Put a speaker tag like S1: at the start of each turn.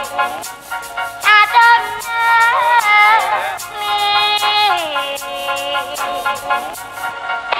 S1: Adonai me.